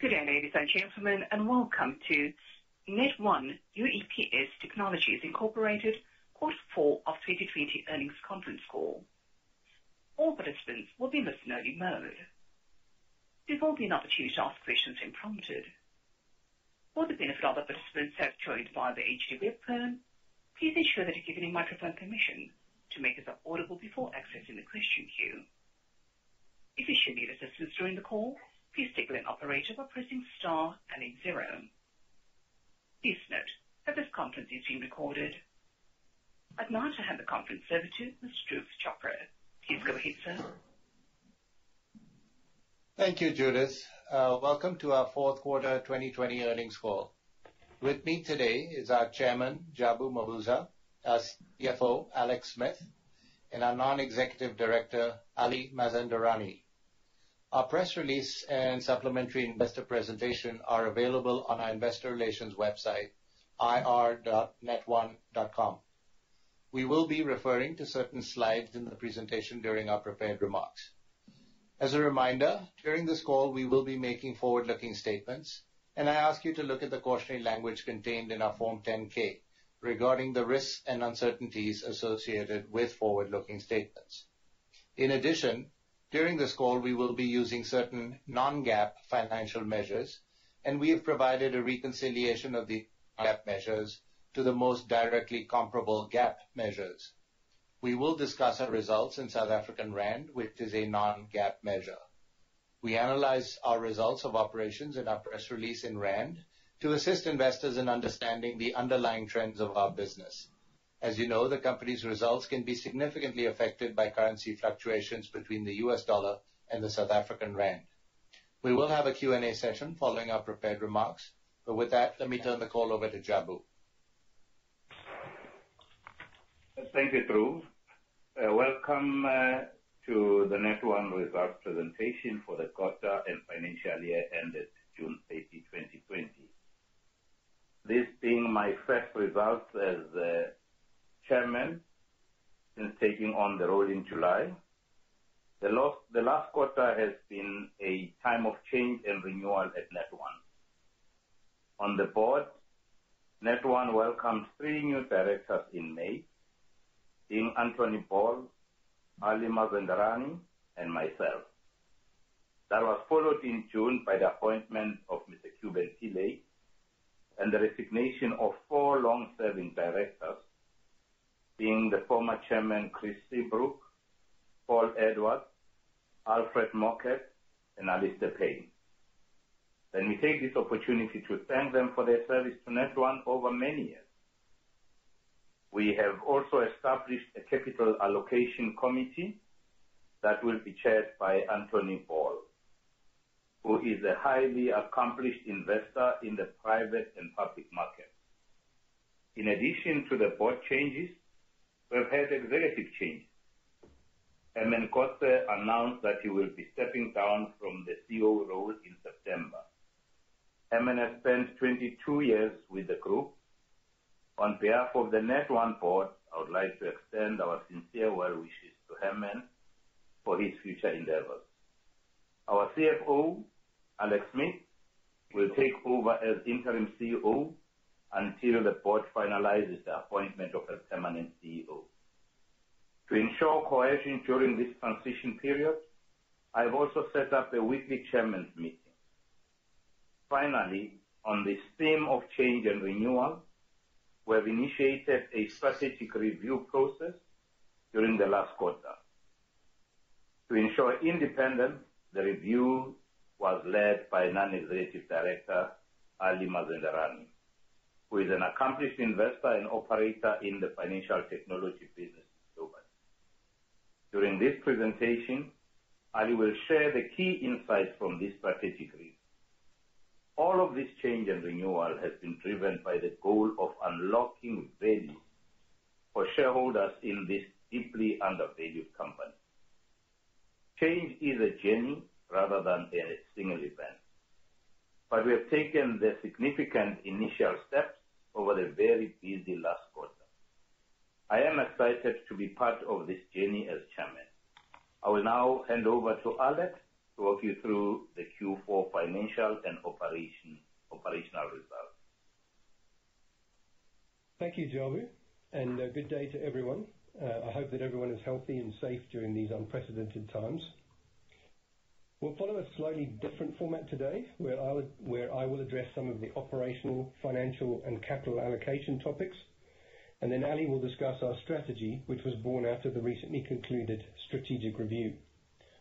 Good day, ladies and gentlemen, and welcome to Net1 UEPS Technologies Incorporated Quarter Four of 2020 earnings conference call. All participants will be in listen-only mode. There will be an opportunity to ask questions when prompted. For the benefit of other participants who have joined via the HD web phone, please ensure that you're given microphone permission to make yourself audible before accessing the question queue. If you should need assistance during the call, signal an operator by pressing star and then zero. Please note that this conference is being recorded. I'd now like to hand the conference over to Mr. Dhruv Chopra. Please go ahead, sir. Thank you, Judith. Uh, welcome to our fourth quarter 2020 earnings call. With me today is our Chairman, Jabu Mabuza, our CFO, Alex Smith, and our Non-Executive Director, Ali Mazanderani. Our press release and supplementary investor presentation are available on our investor relations website, ir.net1.com. We will be referring to certain slides in the presentation during our prepared remarks. As a reminder, during this call, we will be making forward-looking statements, and I ask you to look at the cautionary language contained in our Form 10-K regarding the risks and uncertainties associated with forward-looking statements. In addition, during this call, we will be using certain non-GAAP financial measures, and we have provided a reconciliation of the GAAP measures to the most directly comparable GAAP measures. We will discuss our results in South African rand, which is a non-GAAP measure. We analyze our results of operations in our press release in rand to assist investors in understanding the underlying trends of our business. As you know, the company's results can be significantly affected by currency fluctuations between the US dollar and the South African rand. We will have a Q&A session following our prepared remarks. But with that, let me turn the call over to Jabu. Thank you, Dhruv. Uh, welcome uh, to the Net1 results presentation for the quarter and financial year ended June 30, 2020. This being my first results as uh, chairman since taking on the role in July. The last quarter has been a time of change and renewal at Net1. On the board, Net1 welcomed three new directors in May, being Anthony Ball, Ali Mazanderani, and myself. That was followed in June by the appointment of Mr. Kuben Pillay and the resignation of four long-serving directors, being the former chairman, Chris Seabrooke, Paul Edwards, Alfred Mockett, and Alasdair Pein. Let me take this opportunity to thank them for their service to Net1 over many years. We have also established a capital allocation committee that will be chaired by Anthony Ball, who is a highly accomplished investor in the private and public markets. In addition to the board changes, we've had executive changes. Herman Kotzé announced that he will be stepping down from the CEO role in September. Herman has spent 22 years with the group. On behalf of the Net1 board, I would like to extend our sincere well wishes to Herman for his future endeavors. Our CFO, Alex Smith, will take over as interim CEO until the board finalizes the appointment of a permanent ensure cohesion during this transition period, I have also set up a weekly chairman's meeting. Finally, on this theme of change and renewal, we have initiated a strategic review process during the last quarter. To ensure independence, the review was led by Non-Executive Director, Ali Mazanderani, who is an accomplished investor and operator in the financial technology business. During this presentation, Ali will share the key insights from this strategic review. All of this change and renewal has been driven by the goal of unlocking value for shareholders in this deeply undervalued company. Change is a journey rather than a single event, but we have taken the significant initial steps over the very busy last quarter. I am excited to be part of this journey as chairman. I will now hand over to Alex to walk you through the Q4 financial and operational results. Thank you, Jabu, and uh, good day to everyone. Uh, I hope that everyone is healthy and safe during these unprecedented times. We'll follow a slightly different format today, where I where I will address some of the operational, financial, and capital allocation topics, and then Ali will discuss our strategy, which was born out of the recently concluded strategic review.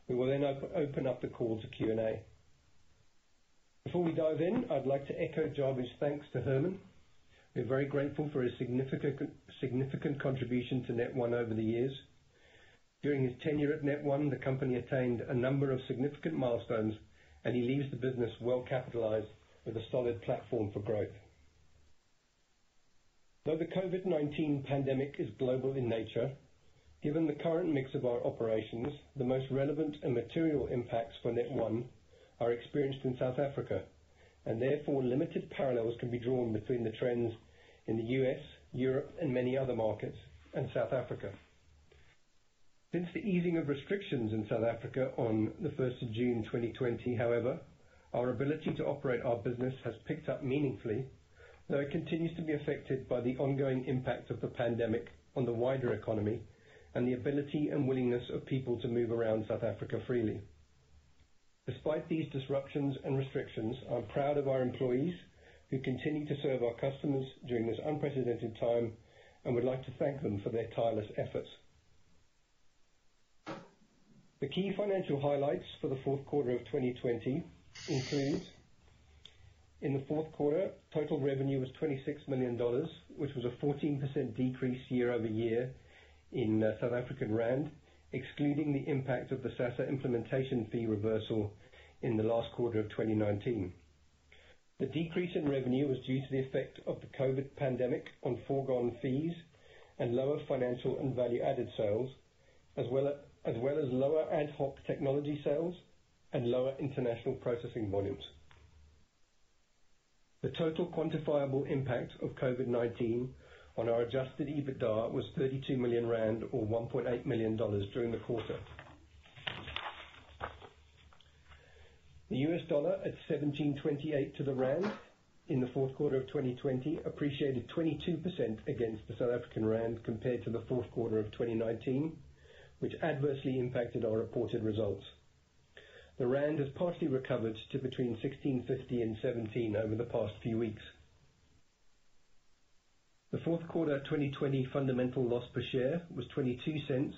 We will then open up the call to Q&A. Before we dive in, I'd like to echo Jabu's thanks to Herman. We're very grateful for his significant significant contribution to Net1 over the years. During his tenure at Net1, the company attained a number of significant milestones, and he leaves the business well-capitalized with a solid platform for growth. Though the COVID-19 pandemic is global in nature, given the current mix of our operations, the most relevant and material impacts for Net1 are experienced in South Africa, and therefore limited parallels can be drawn between the trends in the U.S., Europe, and many other markets, and South Africa. Since the easing of restrictions in South Africa on the 1st of June 2020, however, our ability to operate our business has picked up meaningfully, though it continues to be affected by the ongoing impact of the pandemic on the wider economy and the ability and willingness of people to move around South Africa freely. Despite these disruptions and restrictions, I'm proud of our employees who continue to serve our customers during this unprecedented time and would like to thank them for their tireless efforts. The key financial highlights for the fourth quarter of 2020 include, in the fourth quarter, total revenue was $26 million, which was a 14% decrease year-over-year in uh, South African rand, excluding the impact of the SASSA implementation fee reversal in the last quarter of 2019. The decrease in revenue was due to the effect of the COVID pandemic on foregone fees and lower financial and value-added sales, as well as lower ad hoc technology sales and lower international processing volumes. The total quantifiable impact of COVID-19 on our adjusted EBITDA was 32 million rand, or $1.8 million during the quarter. The US dollar at 17.28 to the rand in the fourth quarter of 2020 appreciated 22% against the South African rand compared to the fourth quarter of 2019, which adversely impacted our reported results. The rand has partially recovered to between 16.50 and 17 over the past few weeks. The fourth quarter 2020 fundamental loss per share was $0.22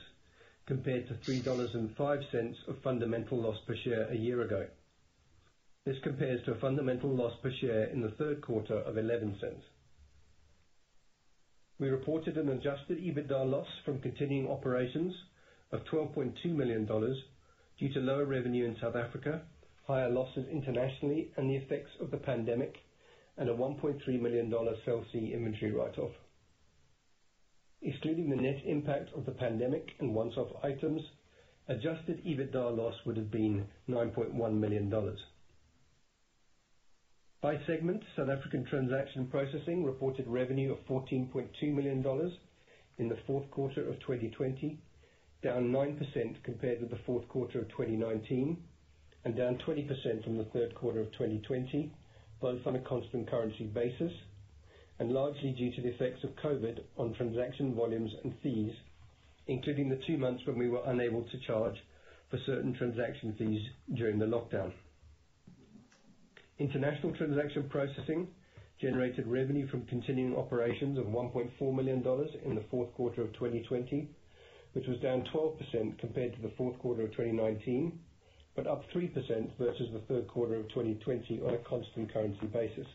compared to $3.05 of fundamental loss per share a year ago. This compares to a fundamental loss per share in the third quarter of $0.11. We reported an adjusted EBITDA loss from continuing operations of $12.2 million due to lower revenue in South Africa, higher losses internationally, and the effects of the pandemic, and a $1.3 million Cell C inventory write-off. Excluding the net impact of the pandemic and once-off items, adjusted EBITDA loss would have been $9.1 million. By segment, South African transaction processing reported revenue of $14.2 million in the fourth quarter of 2020, down 9% compared with the fourth quarter of 2019, and down 20% from the third quarter of 2020, both on a constant currency basis, and largely due to the effects of COVID on transaction volumes and fees, including the two months when we were unable to charge for certain transaction fees during the lockdown. International transaction processing generated revenue from continuing operations of $1.4 million in the fourth quarter of 2020, which was down 12% compared to the fourth quarter of 2019, but up 3% versus the third quarter of 2020 on a constant currency basis.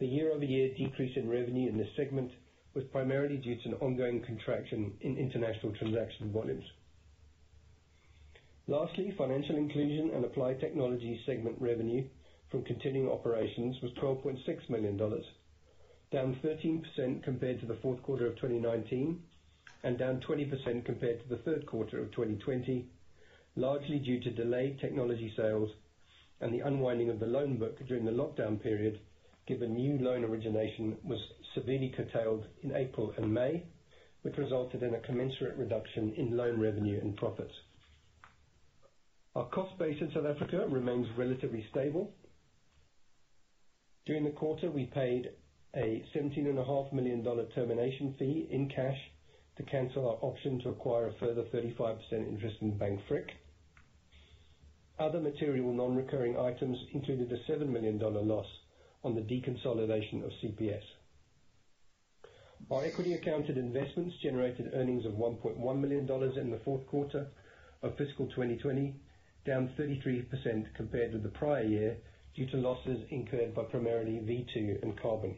The year-over-year decrease in revenue in this segment was primarily due to an ongoing contraction in international transaction volumes. Lastly, financial inclusion and applied technology segment revenue from continuing operations was $12.6 million, down 13% compared to the fourth quarter of 2019, and down 20% compared to the third quarter of 2020, largely due to delayed technology sales and the unwinding of the loan book during the lockdown period, given new loan origination was severely curtailed in April and May, which resulted in a commensurate reduction in loan revenue and profits. Our cost base in South Africa remains relatively stable. During the quarter, we paid a $17.5 million termination fee in cash to cancel our option to acquire a further 35% interest in Bank Frick. Other material non-recurring items included a $7 million loss on the deconsolidation of CPS. Our equity accounted investments generated earnings of $1.1 million in the fourth quarter of fiscal 2020, down 33% compared with the prior year due to losses incurred by primarily V2 and Karbon.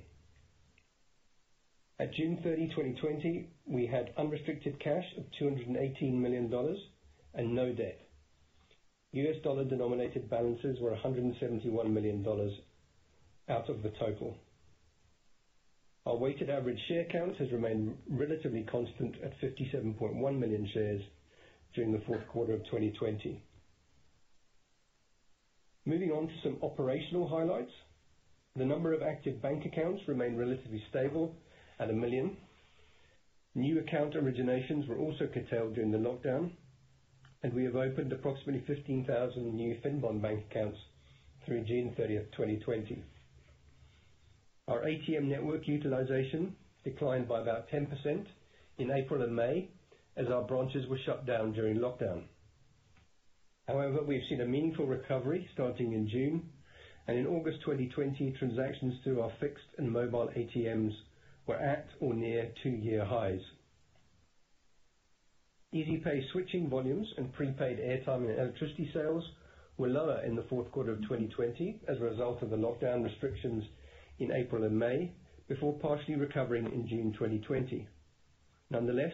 At June 30, 2020, we had unrestricted cash of $218 million and no debt. US dollar-denominated balances were $171 million out of the total. Our weighted average share count has remained relatively constant at 57.1 million shares during the fourth quarter of 2020. Moving on to some operational highlights. The number of active bank accounts remained relatively stable at 1 million. New account originations were also curtailed during the lockdown, and we have opened approximately 15,000 new Finbond bank accounts through June 30th, 2020. Our ATM network utilization declined by about 10% in April and May as our branches were shut down during lockdown. However, we've seen a meaningful recovery starting in June, and in August 2020, transactions through our fixed and mobile ATMs were at or near two-year highs. EasyPay switching volumes and prepaid airtime and electricity sales were lower in the fourth quarter of 2020 as a result of the lockdown restrictions in April and May, before partially recovering in June 2020. Nonetheless,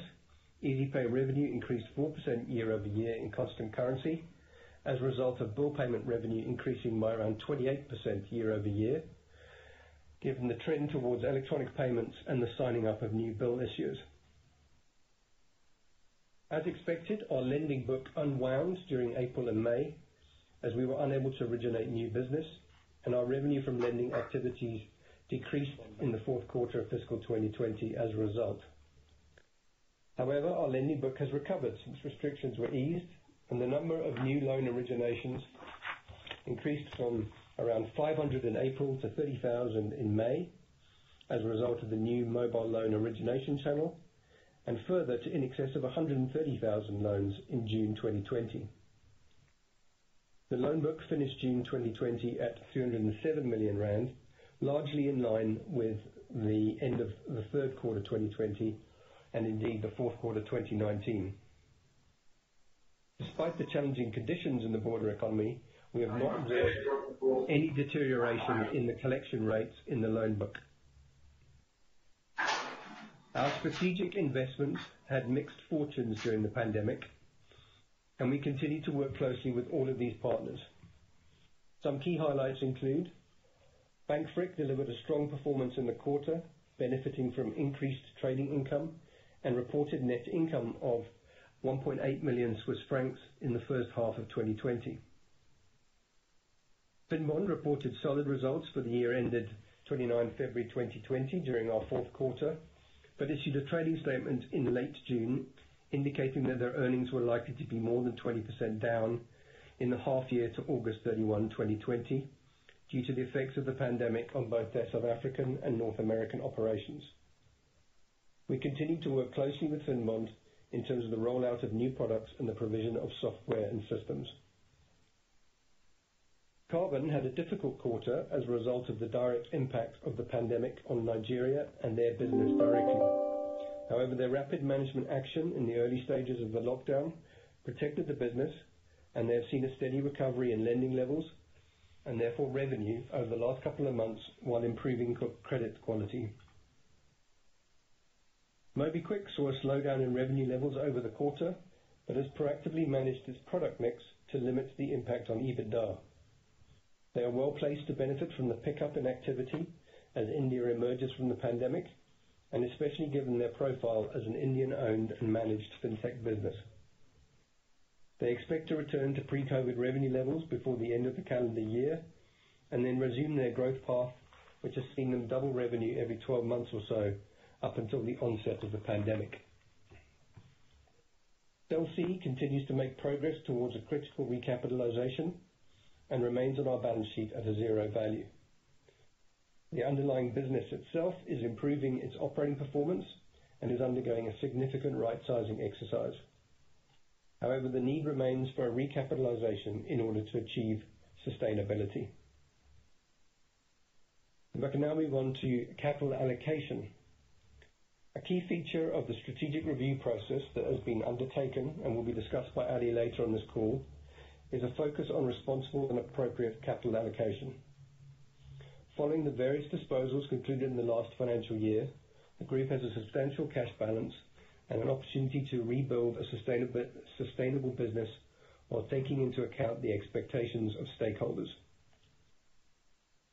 EasyPay revenue increased 4% year-over-year in constant currency as a result of bill payment revenue increasing by around 28% year-over-year, given the trend towards electronic payments and the signing up of new bill issuers. As expected, our lending book unwound during April and May as we were unable to originate new business, and our revenue from lending activities decreased in the fourth quarter of fiscal 2020 as a result. However, our lending book has recovered since restrictions were eased, and the number of new loan originations increased from around 500 in April to 30,000 in May as a result of the new mobile loan origination channel, and further to in excess of 130,000 loans in June 2020. The loan book finished June 2020 at 307 million rand, largely in line with the end of the third quarter 2020, and indeed the fourth quarter 2019. Despite the challenging conditions in the broader economy, we have not observed any deterioration in the collection rates in the loan book. Our strategic investments had mixed fortunes during the pandemic, and we continue to work closely with all of these partners. Some key highlights include Bank Frick delivered a strong performance in the quarter, benefiting from increased trading income and reported net income of 1.8 million Swiss francs in the first half of 2020. Finbond reported solid results for the year ended 29 February 2020 during our fourth quarter, but issued a trading statement in late June indicating that their earnings were likely to be more than 20% down in the half year to August 31, 2020, due to the effects of the pandemic on both their South African and North American operations. We continue to work closely with Finbond in terms of the rollout of new products and the provision of software and systems. Karbon had a difficult quarter as a result of the direct impact of the pandemic on Nigeria and their business directly. However, their rapid management action in the early stages of the lockdown protected the business, and they have seen a steady recovery in lending levels, and therefore revenue over the last couple of months while improving credit quality. MobiKwik saw a slowdown in revenue levels over the quarter, but has proactively managed its product mix to limit the impact on EBITDA. They are well-placed to benefit from the pickup in activity as India emerges from the pandemic, and especially given their profile as an Indian-owned and managed fintech business. They expect to return to pre-COVID revenue levels before the end of the calendar year, and then resume their growth path, which has seen them double revenue every 12 months or so up until the onset of the pandemic. Cell C continues to make progress towards a critical recapitalization and remains on our balance sheet at a zero value. The underlying business itself is improving its operating performance and is undergoing a significant right-sizing exercise. However, the need remains for a recapitalization in order to achieve sustainability. If I can now move on to capital allocation. A key feature of the strategic review process that has been undertaken and will be discussed by Ali later on this call, is a focus on responsible and appropriate capital allocation. Following the various disposals concluded in the last financial year, the group has a substantial cash balance and an opportunity to rebuild a sustainable business while taking into account the expectations of stakeholders.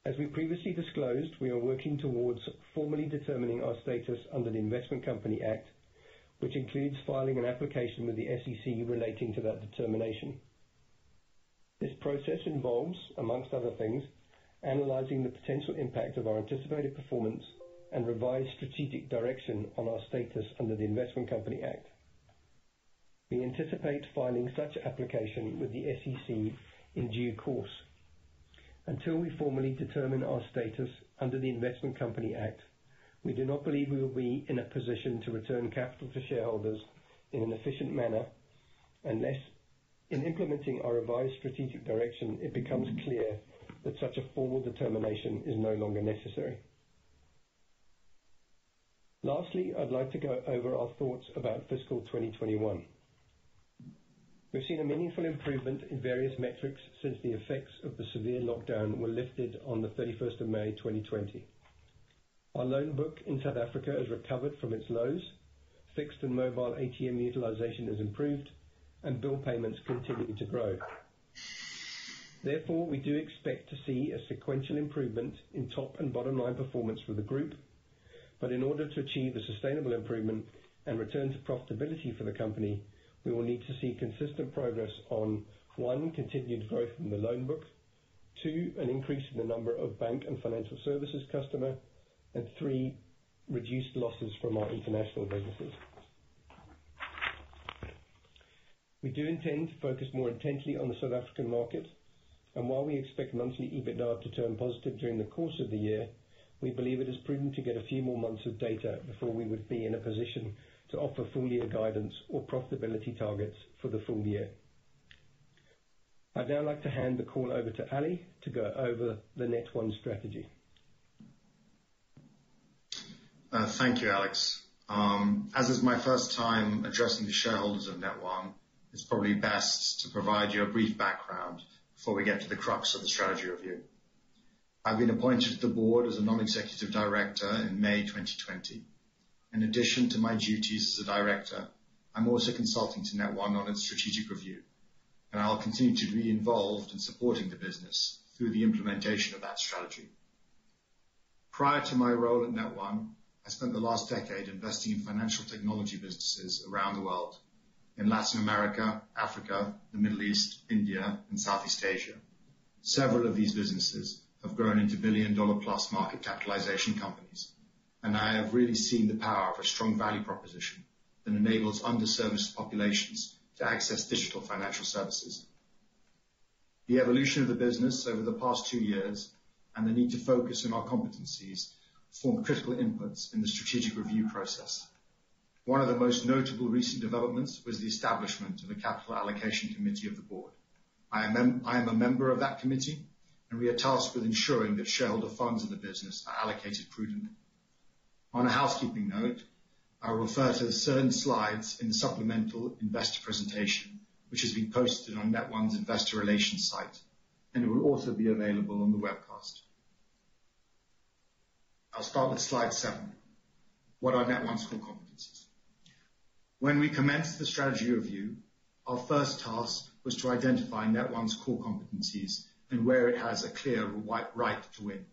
As we previously disclosed, we are working towards formally determining our status under the Investment Company Act, which includes filing an application with the SEC relating to that determination. This process involves, among other things, analyzing the potential impact of our anticipated performance and revised strategic direction on our status under the Investment Company Act. We anticipate filing such application with the SEC in due course. Until we formally determine our status under the Investment Company Act, we do not believe we will be in a position to return capital to shareholders in an efficient manner, unless in implementing our revised strategic direction, it becomes clear that such a formal determination is no longer necessary. Lastly, I'd like to go over our thoughts about fiscal 2021. We've seen a meaningful improvement in various metrics since the effects of the severe lockdown were lifted on the 31st of May 2020. Our loan book in South Africa has recovered from its lows. Fixed and mobile ATM utilization has improved, and bill payments continue to grow. Therefore, we do expect to see a sequential improvement in top and bottom line performance for the group. But in order to achieve a sustainable improvement and return to profitability for the company, we will need to see consistent progress on, one, continued growth in the loan book. Two, an increase in the number of bank and financial services customer. and Three, reduced losses from our international businesses. We do intend to focus more intently on the South African market, and while we expect monthly EBITDA to turn positive during the course of the year, we believe it is prudent to get a few more months of data before we would be in a position to offer full year guidance or profitability targets for the full year. I'd now like to hand the call over to Ali to go over the Net1 strategy. Uh, thank you, Alex. Um, as is my first time addressing the shareholders of Net1, it's probably best to provide you a brief background before we get to the crux of the strategy review. I've been appointed to the board as a non-executive director in May 2020. In addition to my duties as a director, I'm also consulting to Net1 on its strategic review, and I'll continue to be involved in supporting the business through the implementation of that strategy. Prior to my role at Net1, I spent the last decade investing in financial technology businesses around the world, in Latin America, Africa, the Middle East, India, and Southeast Asia. Several of these businesses have grown into billion-dollar-plus market capitalization companies, and I have really seen the power of a strong value proposition that enables underserviced populations to access digital financial services. The evolution of the business over the past two years and the need to focus on our competencies form critical inputs in the strategic review process. One of the most notable recent developments was the establishment of a capital allocation committee of the board. I am a member of that committee, and we are tasked with ensuring that shareholder funds in the business are allocated prudently. On a housekeeping note, I will refer to certain slides in the supplemental investor presentation, which has been posted on Net1's investor relations site, and it will also be available on the webcast. I'll start with slide seven. What are Net1's core competencies? When we commenced the strategy review, our first task was to identify Net1's core competencies and where it has a clear right to win.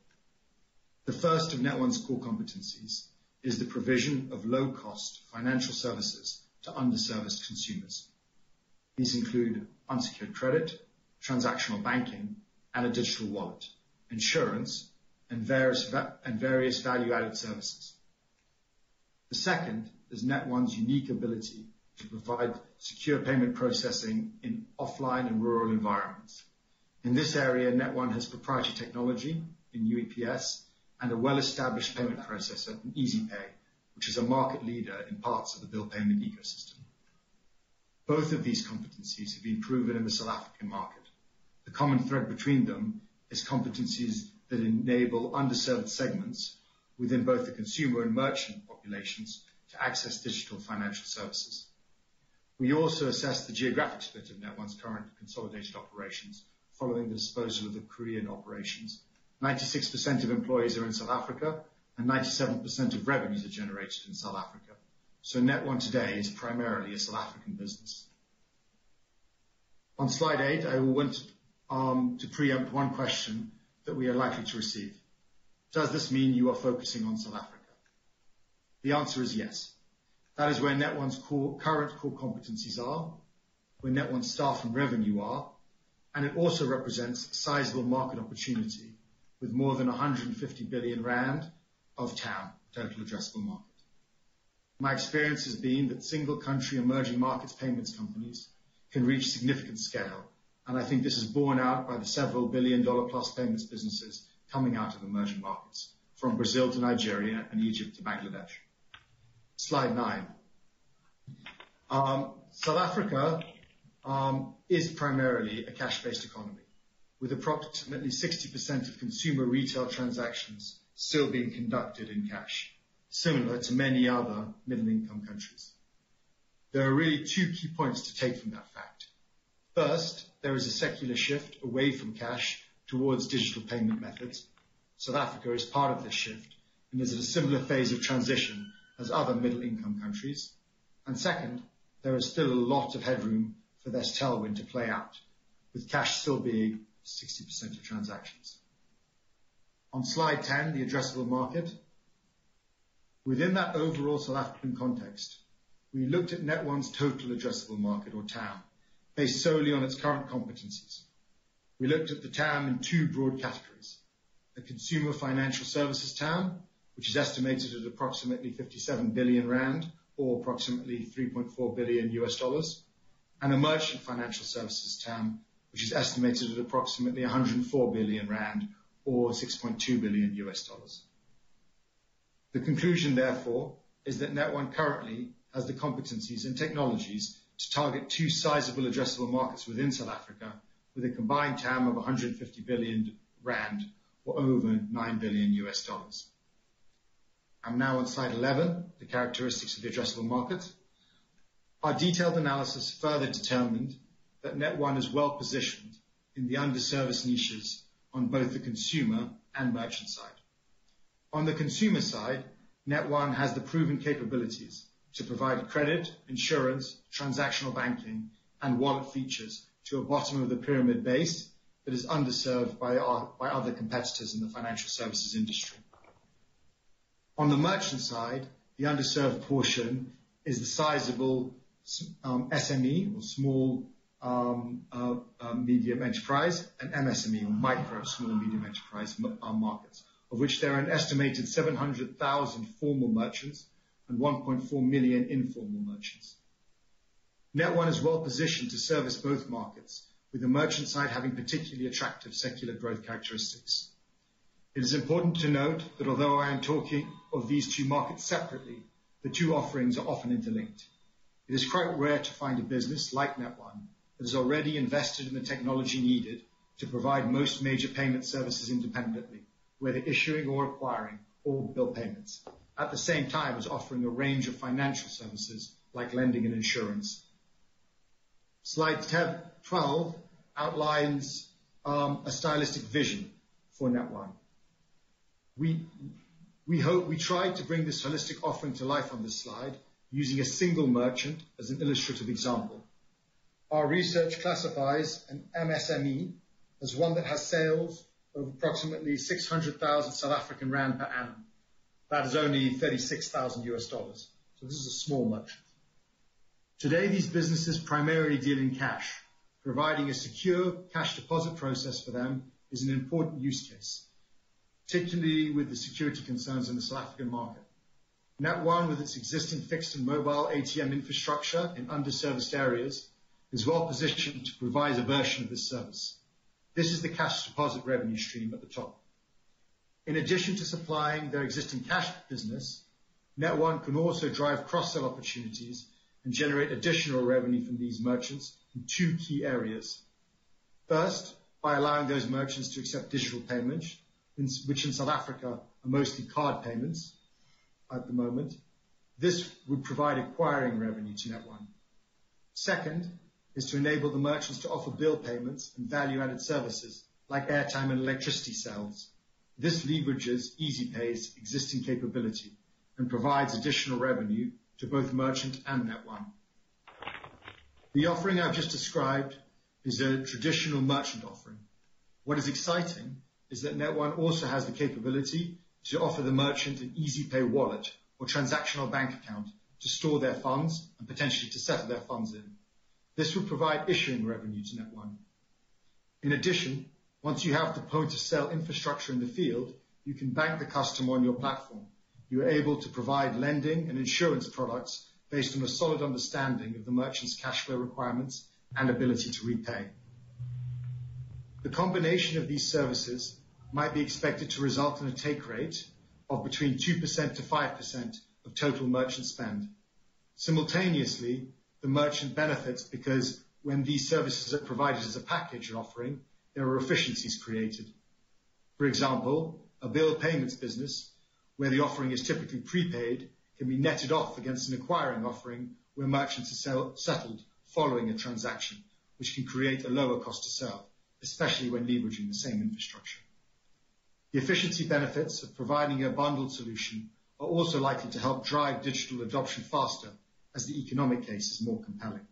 The first of Net1's core competencies is the provision of low-cost financial services to underserviced consumers. These include unsecured credit, transactional banking, and a digital wallet, insurance, and various vap and various value-added services. The second is Net1's unique ability to provide secure payment processing in offline and rural environments. In this area, Net1 has proprietary technology in UEPS and a well-established payment processor in EasyPay, which is a market leader in parts of the bill payment ecosystem. Both of these competencies have been proven in the South African market. The common thread between them is competencies that enable underserved segments within both the consumer and merchant populations to access digital financial services. We also assess the geographic split of Net1's current consolidated operations following the disposal of the Korean operations. 96% of employees are in South Africa, and 97% of revenues are generated in South Africa. So Net1 today is primarily a South African business. On slide eight, I will want um, to preempt one question that we are likely to receive. Does this mean you are focusing on South Africa? The answer is yes. That is where Net1's current core competencies are, where Net1's staff and revenue are, and it also represents a sizable market opportunity with more than 150 billion rand of TAM, total addressable market. My experience has been that single country emerging markets payments companies can reach significant scale, and I think this is borne out by the several billion-dollar-plus payments businesses coming out of emerging markets, from Brazil to Nigeria and Egypt to Bangladesh. Slide nine. Um, South Africa um, is primarily a cash-based economy, with approximately 60% of consumer retail transactions still being conducted in cash, similar to many other middle-income countries. There are really two key points to take from that fact. First, there is a secular shift away from cash towards digital payment methods. South Africa is part of this shift and is at a similar phase of transition as other middle-income countries. Second, there is still a lot of headroom for this tailwind to play out, with cash still being 60% of transactions. On slide 10, the addressable market. Within that overall South African context, we looked at Net1's total addressable market or TAM, based solely on its current competencies. We looked at the TAM in two broad categories. A consumer financial services TAM, which is estimated at approximately 57 billion rand or approximately $3.4 billion, and a merchant financial services TAM, which is estimated at approximately 104 billion rand or $6.2 billion. The conclusion, therefore, is that Net1 currently has the competencies and technologies to target two sizable addressable markets within South Africa with a combined TAM of 150 billion rand or over $9 billion. I'm now on slide 11, the characteristics of the addressable market. Our detailed analysis further determined that Net1 is well-positioned in the underserviced niches on both the consumer and merchant side. On the consumer side, Net1 has the proven capabilities to provide credit, insurance, transactional banking, and wallet features to a bottom of the pyramid base that is underserved by other competitors in the financial services industry. On the merchant side, the underserved portion is the sizable um, SME or small um, uh, uh, medium enterprise and MSME or micro small medium enterprise uh, markets, of which there are an estimated 700,000 formal merchants and 1.4 million informal merchants. Net1 is well-positioned to service both markets, with the merchant side having particularly attractive secular growth characteristics. It is important to note that although I am talking of these two markets separately, the two offerings are often interlinked. It is quite rare to find a business like Net1 that has already invested in the technology needed to provide most major payment services independently, whether issuing or acquiring all bill payments, at the same time as offering a range of financial services like lending and insurance. Slide 12 outlines um, a stylistic vision for Net1. We we hope we tried to bring this holistic offering to life on this slide using a single merchant as an illustrative example. Our research classifies an MSME as one that has sales of approximately 600,000 South African rand per annum. That is only $36,000. So this is a small merchant. Today, these businesses primarily deal in cash. Providing a secure cash deposit process for them is an important use case, particularly with the security concerns in the South African market. Net1, with its existing fixed and mobile ATM infrastructure in underserviced areas, is well positioned to provide a version of this service. This is the cash deposit revenue stream at the top. In addition to supplying their existing cash business, Net1 can also drive cross-sell opportunities and generate additional revenue from these merchants in two key areas. First, by allowing those merchants to accept digital payments, which in South Africa are mostly card payments at the moment. This would provide acquiring revenue to Net1. Second is to enable the merchants to offer bill payments and value-added services like airtime and electricity sales. This leverages EasyPay's existing capability and provides additional revenue to both merchant and Net1. The offering I've just described is a traditional merchant offering. What is exciting is that Net1 also has the capability to offer the merchant an EasyPay wallet or transactional bank account to store their funds and potentially to settle their funds in. This will provide issuing revenue to Net1. In addition, once you have the point-of-sale infrastructure in the field, you can bank the customer on your platform. You are able to provide lending and insurance products based on a solid understanding of the merchant's cash flow requirements and ability to repay. The combination of these services might be expected to result in a take rate of between 2%-5% of total merchant spend. Simultaneously, the merchant benefits because when these services are provided as a package or offering, there are efficiencies created. For example, a bill payments business where the offering is typically prepaid can be netted off against an acquiring offering where merchants are settled following a transaction, which can create a lower cost to serve, especially when leveraging the same infrastructure. The efficiency benefits of providing a bundled solution are also likely to help drive digital adoption faster as the economic case is more compelling.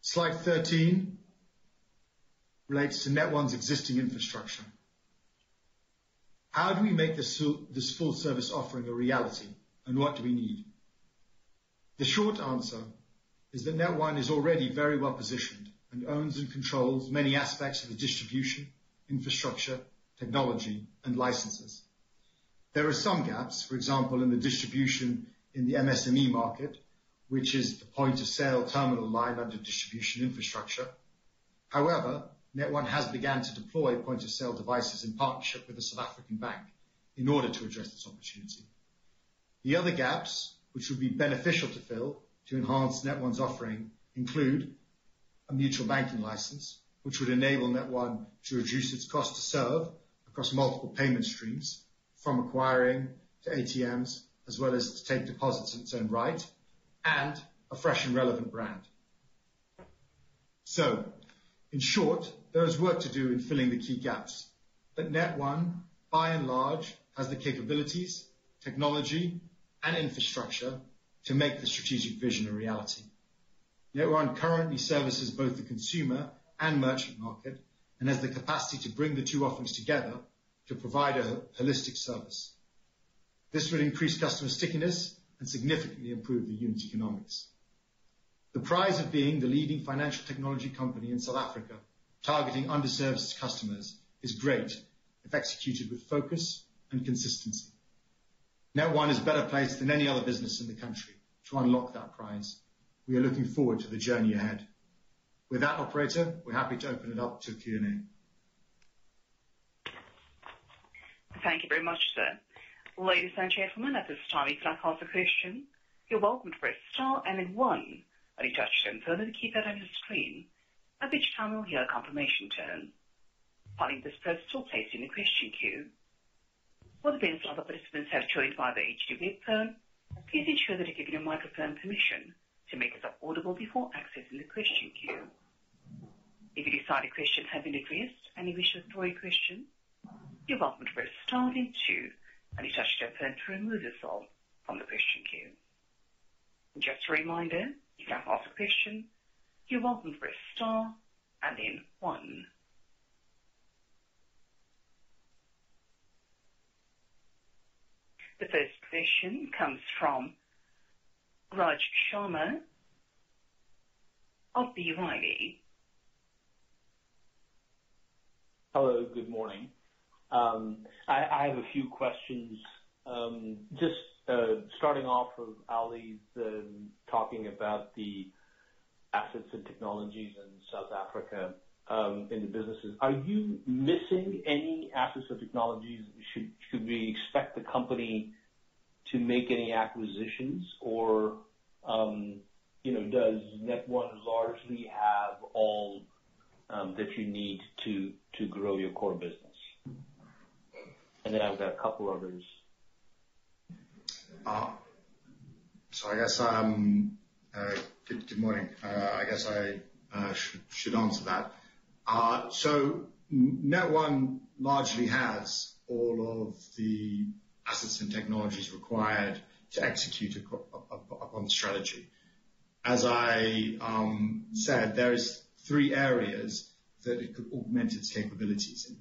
Slide 13 relates to Net1's existing infrastructure. How do we make this full service offering a reality, and what do we need? The short answer is that Net1 is already very well positioned and owns and controls many aspects of the distribution, infrastructure, technology, and licenses. There are some gaps, for example, in the distribution in the MSME market, which is the point-of-sale terminal line under distribution infrastructure. However, Net1 has begun to deploy point-of-sale devices in partnership with a South African bank in order to address this opportunity. The other gaps, which would be beneficial to fill to enhance Net1's offering, include a mutual banking license, which would enable Net1 to reduce its cost to serve across multiple payment streams from acquiring to ATMs, as well as to take deposits in its own right, and a fresh and relevant brand. So in short, there is work to do in filling the key gaps. But Net1, by and large, has the capabilities, technology, and infrastructure to make the strategic vision a reality. Net1 currently services both the consumer and merchant market and has the capacity to bring the two offerings together to provide a holistic service. This will increase customer stickiness and significantly improve the unit economics. The prize of being the leading financial technology company in South Africa, targeting underserved customers, is great if executed with focus and consistency. Net1 is better placed than any other business in the country to unlock that prize. We are looking forward to the journey ahead. With that, operator, we're happy to open it up to Q&A. Thank you very much, sir. Ladies and gentlemen, at this time, if you'd like to ask a question, you're welcome to press star and then one on your touchtone phone and keep that on your screen. At which time you'll hear a confirmation tone. Following this process, you'll place in the question queue. For the benefit of other participants who have joined via the HD web phone, please ensure that you give your microphone permission to make yourself audible before accessing the question queue. If you decide a question has been addressed and you wish to withdraw your question, you're welcome to press star then two on your touchtone phone to remove yourself from the question queue. Just a reminder, if you'd like to ask a question, you're welcome to press star and then one. The first question comes from Raj Sharma of B. Riley. Hello, good morning. Um, I have a few questions um, Just uh, starting off with Ali talking about the assets and technologies in South Africa um, in the businesses. Are you missing any assets or technologies? Should we expect the company to make any acquisitions or um you know does Net1 largely have all um, that you need to to grow your core business? And then I've got a couple others. Uh, so I guess um, uh, good morning. Uh, I guess I should answer that. So Net1 largely has all of the assets and technologies required to execute upon the strategy. As I um, said, there is three areas that it could augment its capabilities in.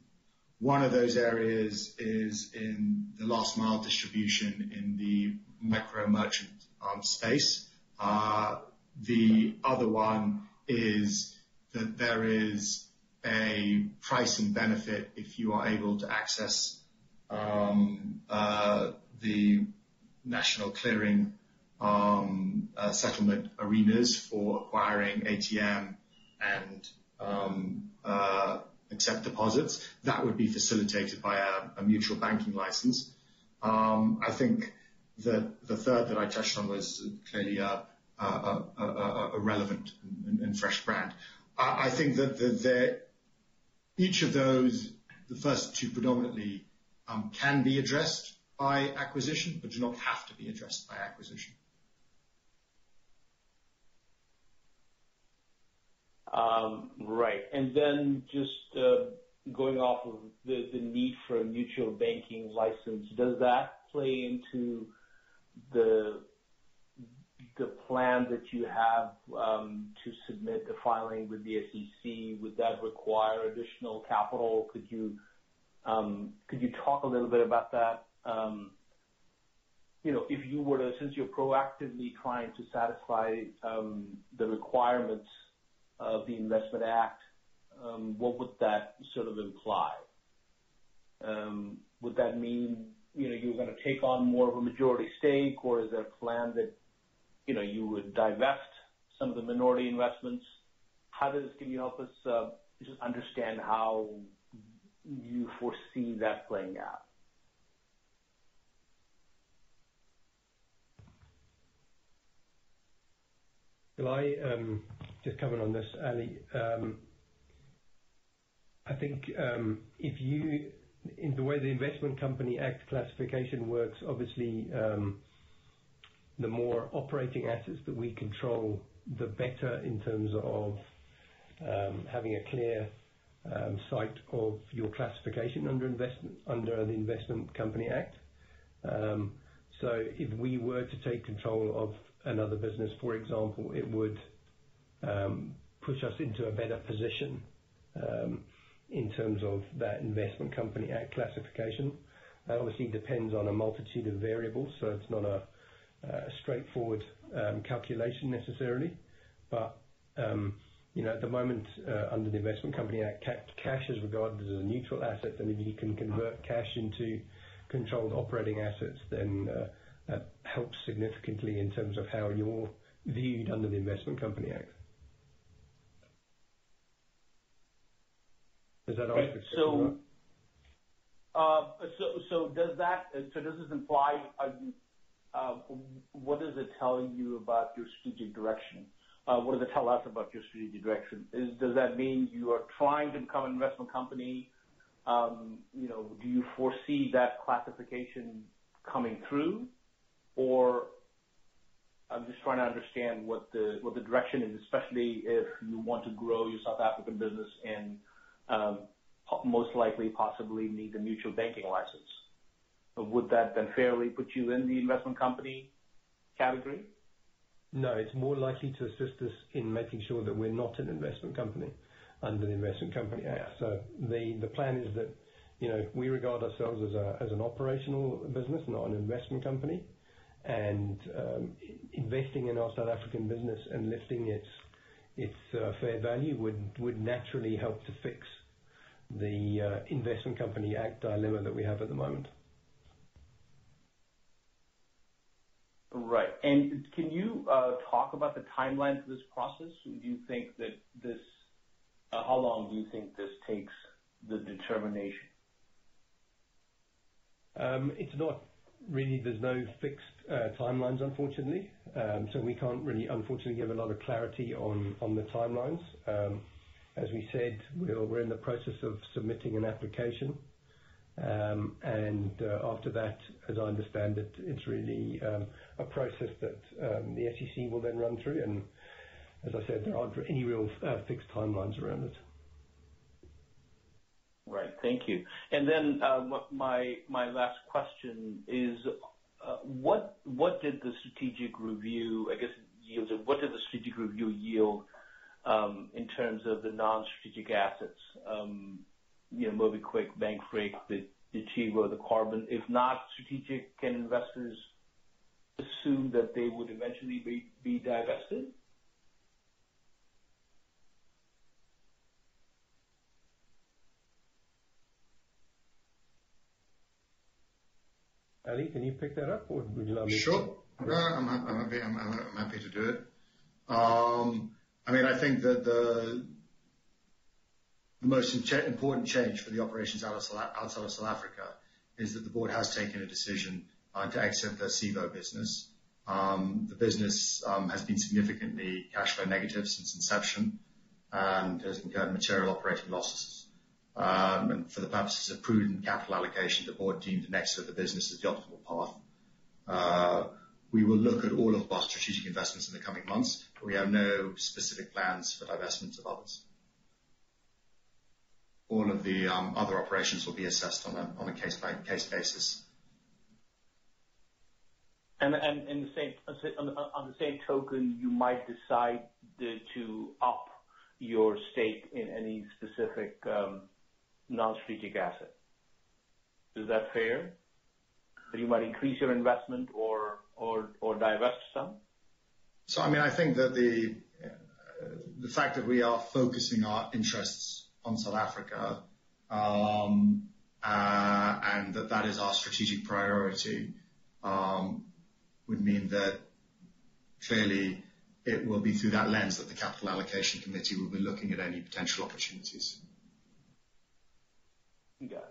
One of those areas is in the last mile distribution in the micro merchant um, space. Uh, the other one is that there is a pricing benefit if you are able to access Um, uh, the national clearing um, uh, settlement arenas for acquiring ATM and um, uh, accept deposits. That would be facilitated by a mutual banking license. I think that the third that I touched on was clearly a relevant and fresh brand. I think that each of those, the first two predominantly, Um, can be addressed by acquisition, but do not have to be addressed by acquisition. Um, right. And then just uh, going off of the need for a mutual banking license, does that play into the the plan that you have um, to submit the filing with the SEC? Would that require additional capital? Could you Um, talk a little bit about that? Um, you know, if you were to, since you're proactively trying to satisfy um, the requirements of the Investment Act, what would that sort of imply? Would that mean you know, you're going to take on more of a majority stake, or is there a plan that you know, you would divest some of the minority investments? How does... Can you help us uh, just understand how you foresee that playing out? Can I um, just comment on this, Ali? Um, I think um if you in the way the Investment Company Act classification works, obviously, um, the more operating assets that we control, the better in terms of having a clear Um, sight of your classification under invest under the Investment Company Act. Um so if we were to take control of another business, for example, it would um, push us into a better position um, in terms of that Investment Company Act classification. That obviously depends on a multitude of variables, so it's not a straightforward calculation necessarily. You know, at the moment, uh, under the Investment Company Act, cash is regarded as a neutral asset, and if you can convert cash into controlled operating assets, then uh, that helps significantly in terms of how you're viewed under the Investment Company Act. Does that answer question? Uh, so does that... So does this imply, what does it tell you about your strategic direction? What does it tell us about your strategic direction? Does that mean you are trying to become an investment company? Um, you know, do you foresee that classification coming through? Or I'm just trying to understand what the what the direction is, especially if you want to grow your South African business and most likely, possibly need a mutual banking license. Would that then fairly put you in the investment company category? No, it's more likely to assist us in making sure that we're not an investment company under the Investment Company Act. So the the plan is that you know, we regard ourselves as a as an operational business, not an investment company. And um, investing in our South African business and lifting its its uh, fair value would would naturally help to fix the uh, Investment Company Act dilemma that we have at the moment. Right. And can you uh, talk about the timeline for this process? Do you think that this... Uh, how long do you think this takes, the determination? Um, it's not really. There's no fixed uh, timelines, unfortunately. Um, so we can't really, unfortunately, give a lot of clarity on the timelines. Um, as we said, we're in the process of submitting an application. And after that, as I understand it, it's really a process that um, the SEC will then run through. And as I said, there aren't any real uh, fixed timelines around it. Right. Thank you. And then, uh, my my last question is, uh, what what did the strategic review, I guess, yield? What did the strategic review yield um, in terms of the non-strategic assets? Um, you know, MobiKwik, Bank Frick, the Achieve, the Karbon. If not strategic, can investors assume that they would eventually be divested? Ali, can you pick that up or would you like me to? Sure. No, I'm happy to do it. Um, I mean, I think that the most important change for the operations outside of South Africa is that the board has taken a decision Uh, to exit the Civo business. Um, the business um, has been significantly cash flow negative since inception and has incurred material operating losses. Um, and for the purposes of prudent capital allocation, the board deemed an exit of the business as the optimal path. Uh, we will look at all of our strategic investments in the coming months, but we have no specific plans for divestments of others. All of the other operations will be assessed on a case-by-case basis. And on the same token, you might decide to up your stake in any specific um, non-strategic asset. Is that fair? That you might increase your investment or divest some? So I mean, I think that the uh, the fact that we are focusing our interests on South Africa, um, uh, and that that is our strategic priority, um, would mean that clearly it will be through that lens that the capital allocation committee will be looking at any potential opportunities. Got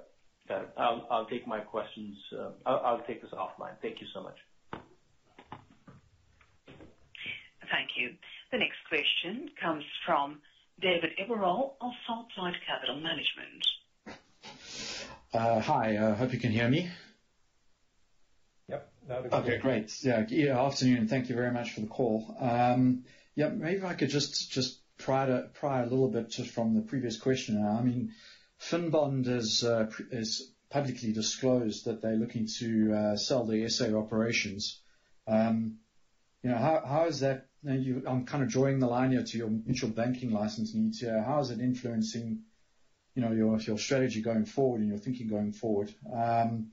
it. I'll take my questions. Uh, I'll take this offline. Thank you so much. Thank you. The next question comes from David Eborall of SaltLight Capital Management. Uh, hi. I hope you can hear me. Yep. Loud and clear. Okay, great. Yeah. Afternoon. Thank you very much for the call. Um, yeah, maybe if I could just pry to pry a little bit just from the previous question. I mean, Finbond has uh, publicly disclosed that they're looking to uh, sell their SA operations. Um, you know, how how is that... Now, I'm kind of drawing the line here to your mutual banking license needs here. How is it influencing you know, your your strategy going forward and your thinking going forward? Um,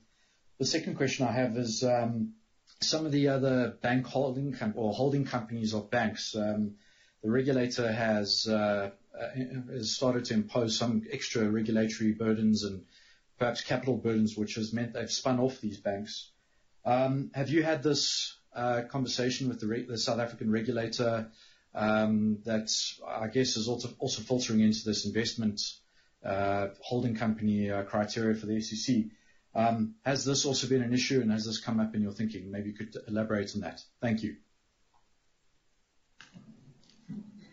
The second question I have is, um, some of the other bank holding or holding companies of banks, um, the regulator uh, uh, has started to impose some extra regulatory burdens and perhaps capital burdens, which has meant they've spun off these banks. Um, have you had this uh, conversation with the South African regulator that, I guess, is also filtering into this investment holding company criteria for the SEC? Um, has this also been an issue and has this come up in your thinking? Maybe you could elaborate on that. Thank you.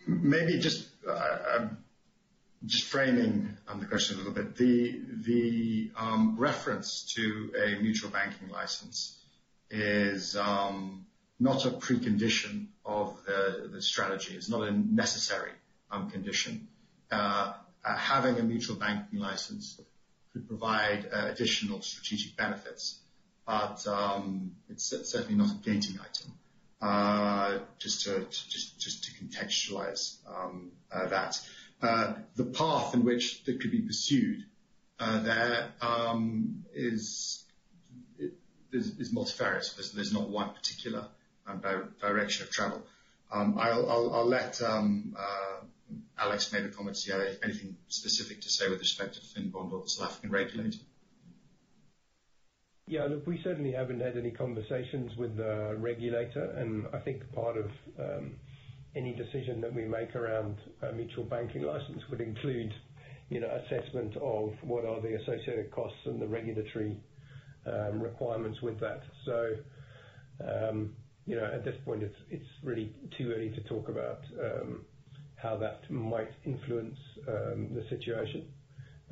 Maybe just uh, just framing um, the question a little bit. The the um, reference to a mutual banking license is not a precondition of the strategy. It's not a necessary condition. Uh, uh, having a mutual banking license could provide uh, additional strategic benefits, but um, it's certainly not a gating item. Uh, just to contextualize um, uh, that. The path in which that could be pursued there um, is is multifarious. There's not one particular direction of travel. I'll let Alex made a comment, if he anything specific to say with respect to Finbond or the South African regulator. Yeah, look, we certainly haven't had any conversations with the regulator, and I think part of um, any decision that we make around a mutual banking license would include, you know, assessment of what are the associated costs and the regulatory um, requirements with that. So, um, you know, at this point, it's it's really too early to talk about how that might influence um, the situation.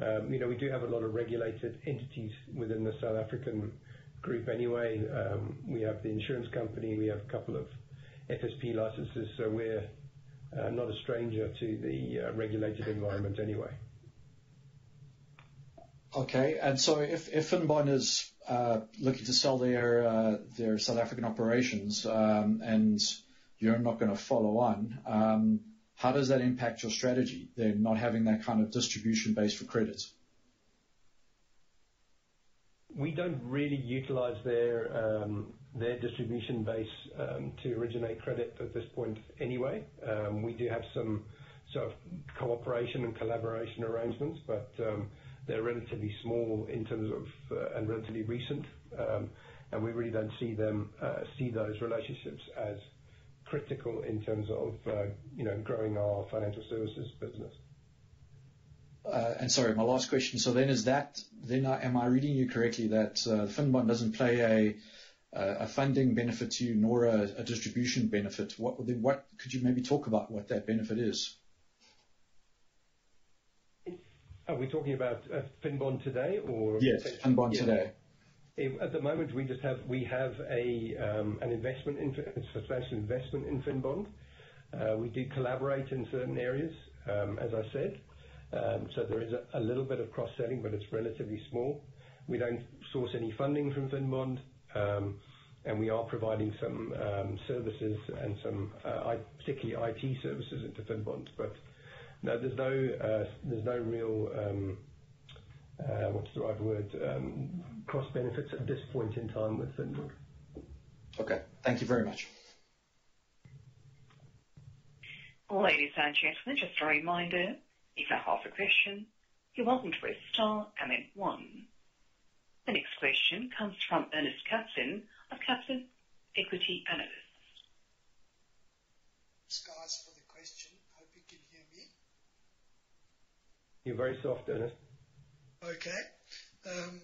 Um, you know, we do have a lot of regulated entities within the South African group anyway. Um, we have the insurance company, we have a couple of FSP licenses, so we're uh, not a stranger to the uh, regulated environment anyway. Okay. And so if if Finbond is uh, looking to sell their their South African operations, and you're not gonna follow on, how does that impact your strategy, they're not having that kind of distribution base for credit? We don't really utilize their um, their distribution base um, to originate credit at this point anyway. Um, we do have some sort of cooperation and collaboration arrangements, but they're relatively small in terms of uh, and relatively recent. Um and we really don't see them uh see those relationships as critical in terms of uh, you know, growing our financial services business. Uh and sorry, my last question. So then is that then am I reading you correctly that uh, Finbond doesn't play a funding benefit to you nor a distribution benefit? What then what could you maybe talk about what that benefit is? Are we talking about uh, Finbond today or? Yes, Finbond today. At the moment, we just have we have a um, substantial investment in Finbond. Uh, we do collaborate in certain areas, um, as I said. Um so there is a little bit of cross-selling, but it's relatively small. We don't source any funding from Finbond. Um, and we are providing some services and some uh, particularly IT services into Finbond. No, there's no uh there's no real, Uh, what's the right word? Um, Cross benefits at this point in time with Finbond. Okay. Thank you very much. Ladies and gentlemen, just a reminder, if you have a question, you're welcome to press star and then one. The next question comes from Ernest Kaplan of Kaplan Equity Analysts. Thanks, guys, for the question. Hope you can hear me. You're very soft, Ernest. Okay. Um,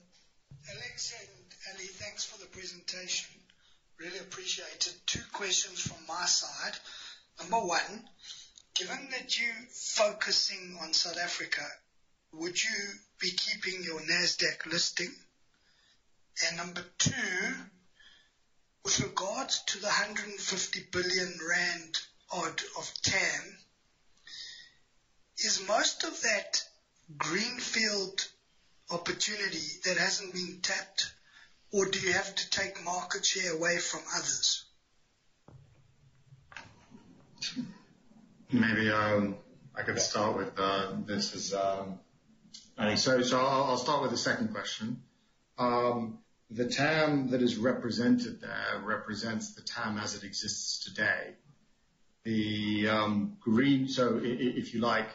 Alex and Ali, thanks for the presentation. Really appreciate it. Two questions from my side. Number one, given that you're focusing on South Africa, would you be keeping your Nasdaq listing? And number two, with regards to the 150 billion rand odd of TAM, is most of that greenfield opportunity that hasn't been tapped, or do you have to take market share away from others? Maybe um, I could start with uh, this as um, Ali. I'll start with the second question. Um, the TAM that is represented there represents the TAM as it exists today. The green, so if you like,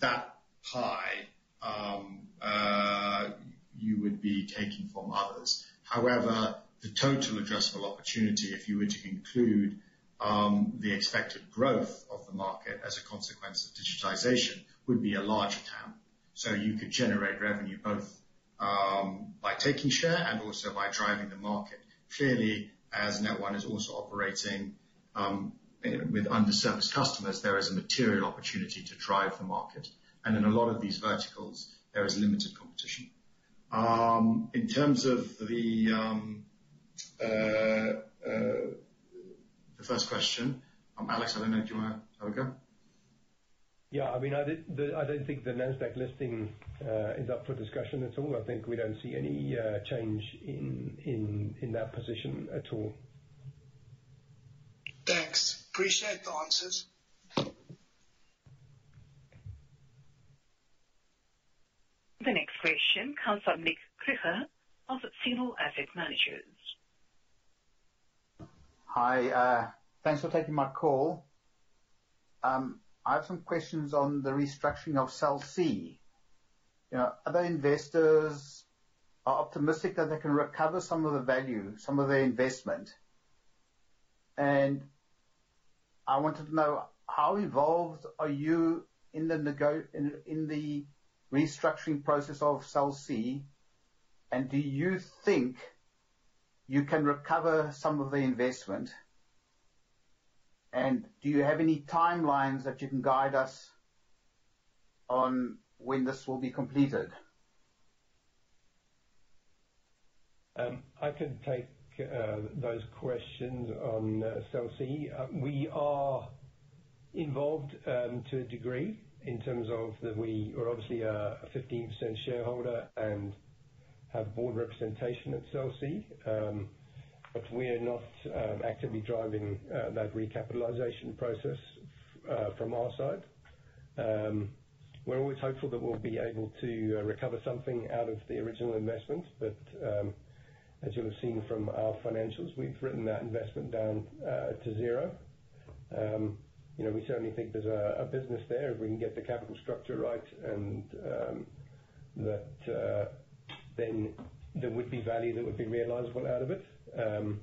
that pie, Um, uh, you would be taking from others. However, the total addressable opportunity, if you were to include um, the expected growth of the market as a consequence of digitization, would be a larger TAM. So you could generate revenue both um, by taking share and also by driving the market. Clearly, as Net1 is also operating with underserviced customers, there is a material opportunity to drive the market. And in a lot of these verticals, there is limited competition. Um, in terms of the um, uh, uh, first question, um, Alex, I don't know, do you wanna have a go? Yeah. I mean, I don't think the Nasdaq listing uh, is up for discussion at all. I think we don't see any change in that position at all. Thanks. Appreciate the answers. The next question comes from Nick Grigor of Single Asset Managers. Hi. Uh, thanks for taking my call. Um, I have some questions on the restructuring of Cell C. You know, other investors are optimistic that they can recover some of the value, some of their investment. And I wanted to know, how involved are you in the restructuring process of Cell C? And do you think you can recover some of the investment? And do you have any timelines that you can guide us on when this will be completed? Um, I can take uh, those questions on uh, Cell C. Uh, we are involved um, to a degree in terms of that we are obviously a 15% shareholder and have board representation at Cell C. Um, but we're not um, actively driving uh, that recapitalization process uh, from our side. Um, we're always hopeful that we'll be able to uh, recover something out of the original investment, but as you'll have seen from our financials, we've written that investment down to zero. You know, we certainly think there's a business there, if we can get the capital structure right, and um, that uh, then there would be value that would be realizable out of it. Um,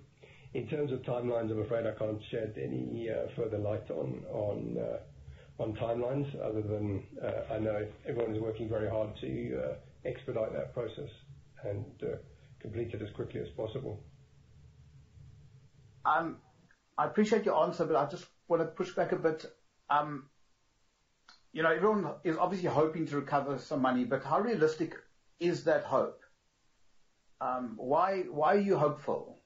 in terms of timelines, I'm afraid I can't shed any uh, further light uh, on timelines other than I know everyone is working very hard to expedite that process and complete it as quickly as possible. Um, I appreciate your answer, but I just want to push back a bit. Um, you know, everyone is obviously hoping to recover some money, but how realistic is that hope? Um, why, why are you hopeful?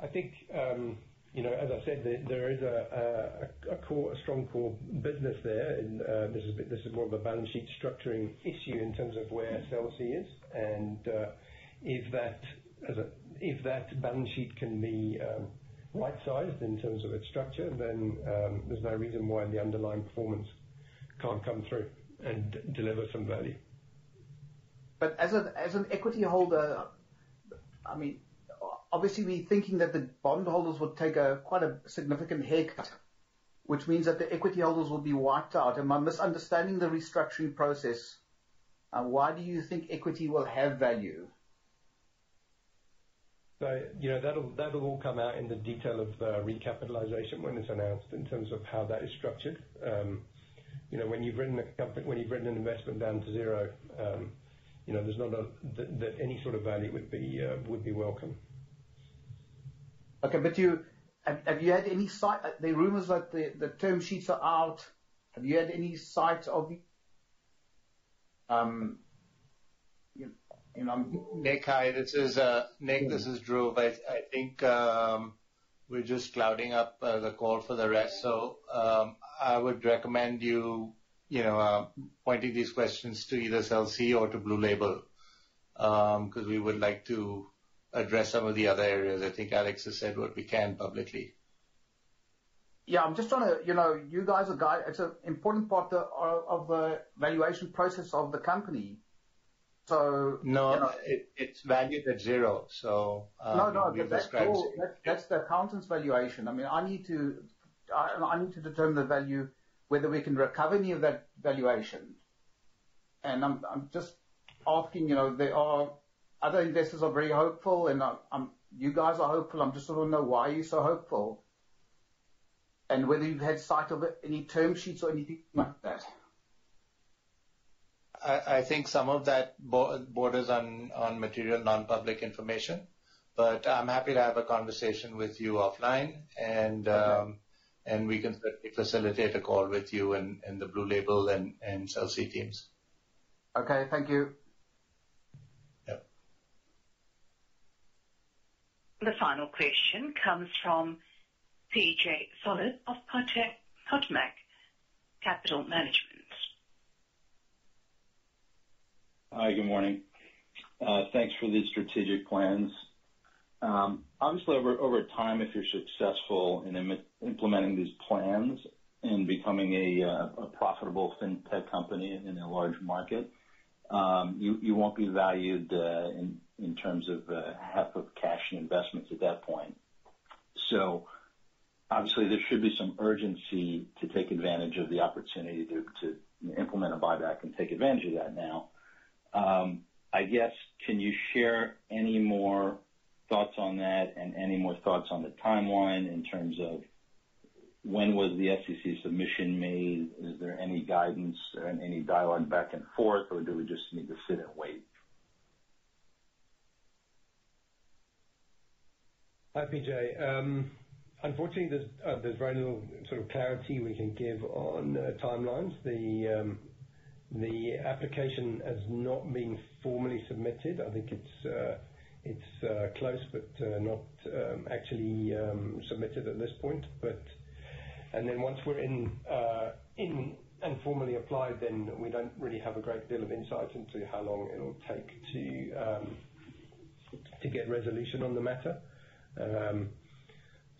I think, um, you know, as I said, there is a core, a strong core business there, and uh, this is this is more of a balance sheet structuring issue in terms of where Cell is. And uh, if that if that balance sheet can be right-sized in terms of its structure, then um, there's no reason why the underlying performance can't come through and deliver some value. But as an equity holder, I mean, obviously, we're thinking that the bondholders will take a quite a significant haircut, which means that the equity holders will be wiped out. Am I misunderstanding the restructuring process? Uh, why do you think equity will have value? So, you know, that'll that'll all come out in the detail of the recapitalization when it's announced in terms of how that is structured. Um, you know, when you've written a company, when you've written an investment down to zero, um, you know, there's not that any sort of value would be uh, would be welcome. Okay, but you have you had any sight? Uh, the rumors that the term sheets are out, have you had any sight of, um, you know? Nick, hi, this is uh, Nick, this is Dhruv. I think um, we're just clouding up uh, the call for the rest. So, um, I would recommend you, you know, uh, pointing these questions to either Cell C or to Blue Label, um, 'cause we would like to address some of the other areas. I think Alex has said what we can publicly. Yeah, I'm just trying to... You know, you guys are guide, it's an important part of the valuation process of the company. So- No, it's valued at zero, so, um, No, no, we've described- that's the accountant's valuation. I mean, I need to I, I, need to determine the value, whether we can recover any of that valuation. And I'm I'm just asking, you know, there are other investors are very hopeful, and you guys are hopeful. I'm just want to know why you're so hopeful, and whether you've had sight of any term sheets or anything like that. I think some of that borders on material non-public information, but I'm happy to have a conversation with you offline, and Okay. Um, we can certainly facilitate a call with you and the Blue Label and Cell C teams. Okay, thank you. Yep. The final question comes from PJ Solit of Potomac Capital Management. Hi, good morning. Uh, thanks for the strategic plans. Um, obviously, over time, if you're successful in implementing these plans and becoming a uh, a profitable fintech company in a large market, um, you you won't be valued uh, in in terms of half of cash and investments at that point. So obviously, there should be some urgency to take advantage of the opportunity to implement a buyback and take advantage of that now. Um, I guess, can you share any more thoughts on that and any more thoughts on the timeline in terms of when was the SEC submission made? Is there any guidance and any dialogue back and forth, or do we just need to sit and wait? Hi, PJ. Um, unfortunately, uh, there's very little sort of clarity we can give on uh, timelines. The um, application has not been formally submitted. I think it's uh, it's uh, close, but uh, not um, actually um, submitted at this point. But and then once we're in in and formally applied, then we don't really have a great deal of insight into how long it'll take to um, to get resolution on the matter. Um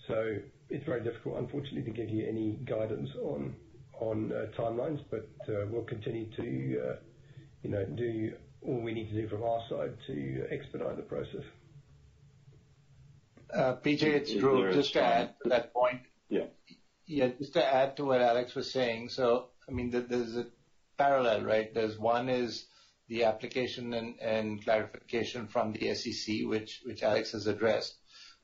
so it's very difficult, unfortunately, to give you any guidance on Uh, timelines. But uh, we'll continue to uh, you know, do all we need to do from our side to expedite the process. PJ, it's Dhruv. Just to add to that point. Yeah. Yeah, just to add to what Alex was saying. So, I mean, there, there's a parallel, right? There's one is the application and clarification from the SEC, which which Alex has addressed.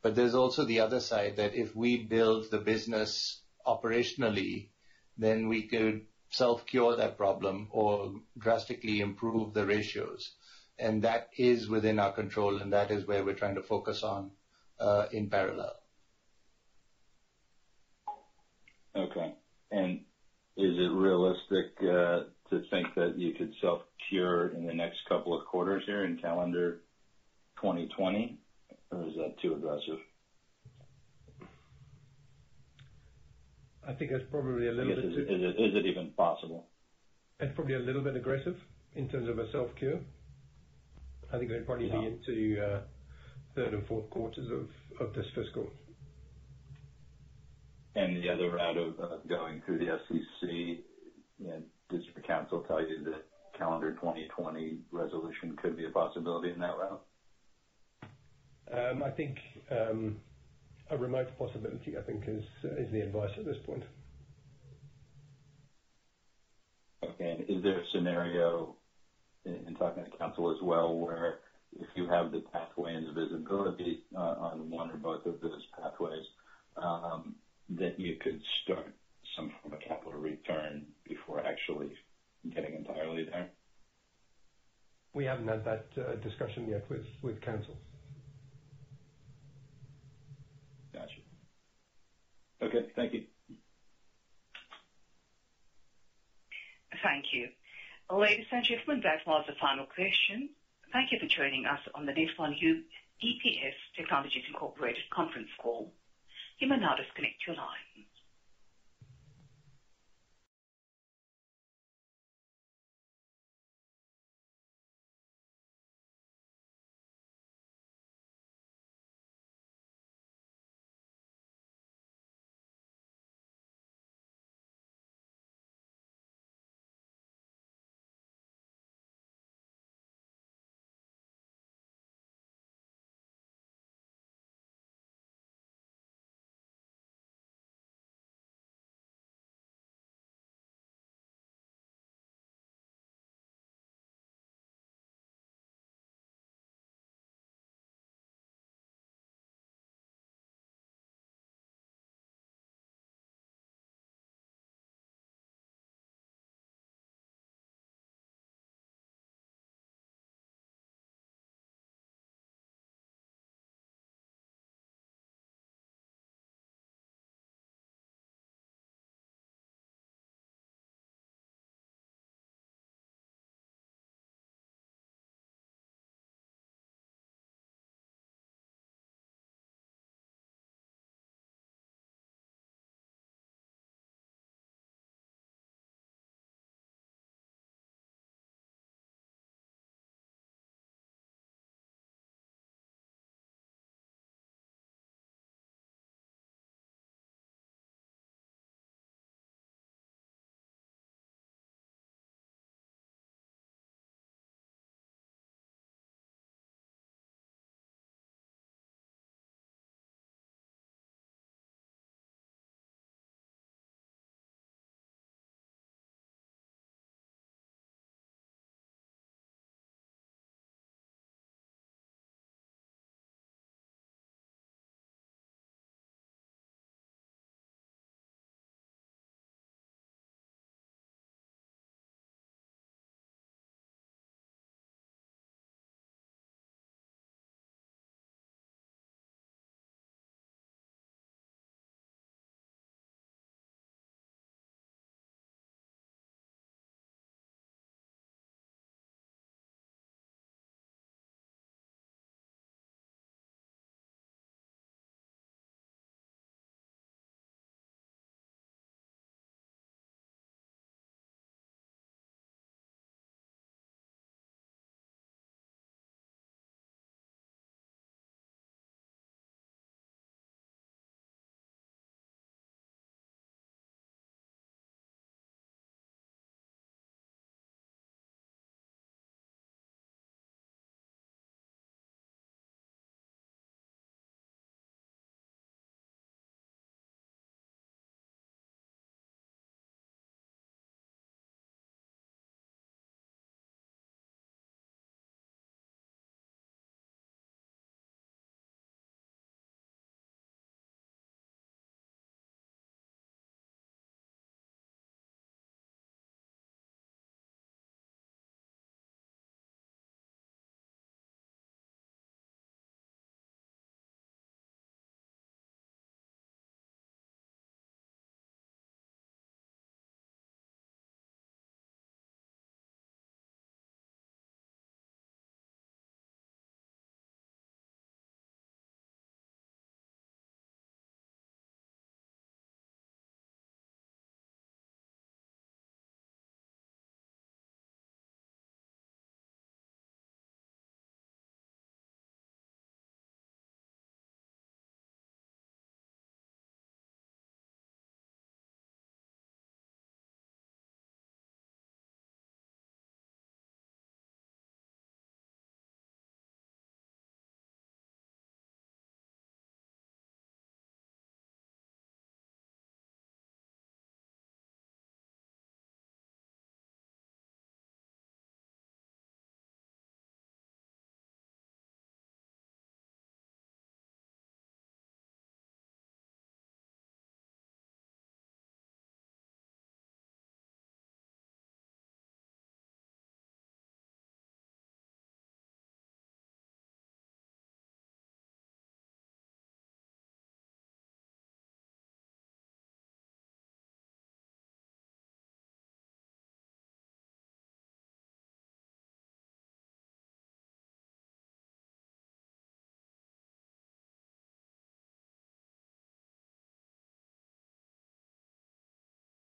But there's also the other side, that if we build the business operationally, then we could self-cure that problem or drastically improve the ratios. And that is within our control, and that is where we're trying to focus on uh, in parallel. Okay. And is it realistic uh, to think that you could self-cure in the next couple of quarters here in calendar 2020? or Is that too aggressive? I think that's probably a little bit. Is it even possible? It's probably a little bit aggressive in terms of a self-cure. I think it'd probably be into uh, third and fourth quarters of this fiscal. And the other route of uh, going through the SEC, does your counsel tell you that calendar 2020 resolution could be a possibility in that route? Um, I think um, a remote possibility, I think is the advice at this point. Okay. Is there a scenario, in talking to counsel as well, where if you have the pathway and the visibility uh, on one or both of those pathways, um, that you could start some form of capital return before actually getting entirely there? We haven't had that uh, discussion yet with counsel. Got you. Okay. Thank you. Thank you. Ladies and gentlemen, that was the final question. Thank you for joining us on the Net1 UEPS Technologies Incorporated conference call. You may now disconnect your line.